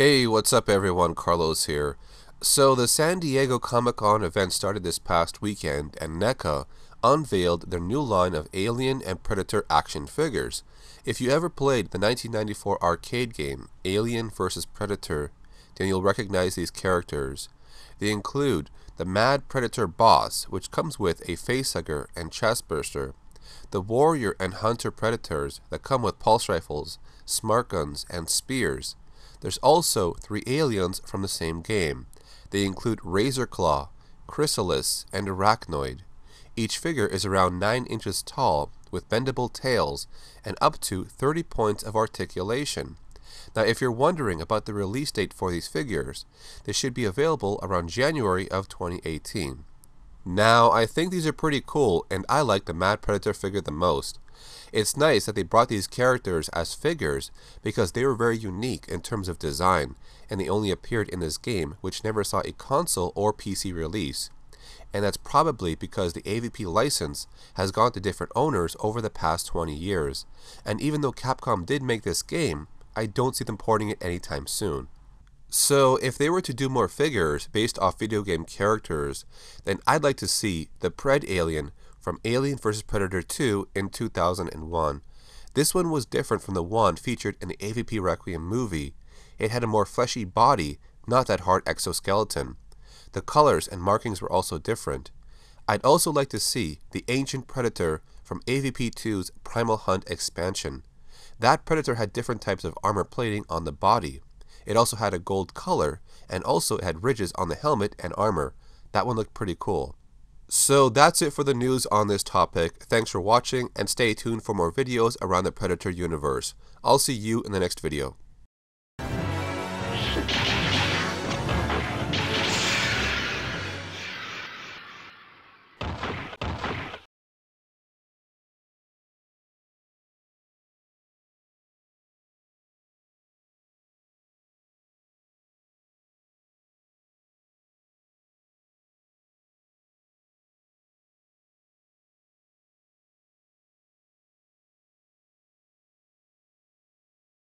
Hey, what's up everyone? Carlos here. So the San Diego Comic-Con event started this past weekend and NECA unveiled their new line of Alien and Predator action figures. If you ever played the 1994 arcade game Alien vs Predator, then you'll recognize these characters. They include the Mad Predator boss, which comes with a facehugger and chestburster, the Warrior and Hunter Predators that come with pulse rifles, smart guns, and spears, there's also three aliens from the same game. They include Razorclaw, Chrysalis, and Arachnoid. Each figure is around 9 inches tall, with bendable tails, and up to 30 points of articulation. Now if you're wondering about the release date for these figures, they should be available around January of 2018. Now, I think these are pretty cool, and I like the Mad Predator figure the most. It's nice that they brought these characters as figures because they were very unique in terms of design, and they only appeared in this game, which never saw a console or PC release. And that's probably because the AVP license has gone to different owners over the past 20 years. And even though Capcom did make this game, I don't see them porting it anytime soon. So, if they were to do more figures based off video game characters, then I'd like to see the Pred Alien from Alien vs. Predator 2 in 2001. This one was different from the one featured in the AVP Requiem movie. It had a more fleshy body, not that hard exoskeleton. The colors and markings were also different. I'd also like to see the Ancient Predator from AVP 2's Primal Hunt expansion. That Predator had different types of armor plating on the body. It also had a gold color, and also it had ridges on the helmet and armor. That one looked pretty cool. So that's it for the news on this topic. Thanks for watching and stay tuned for more videos around the Predator universe. I'll see you in the next video.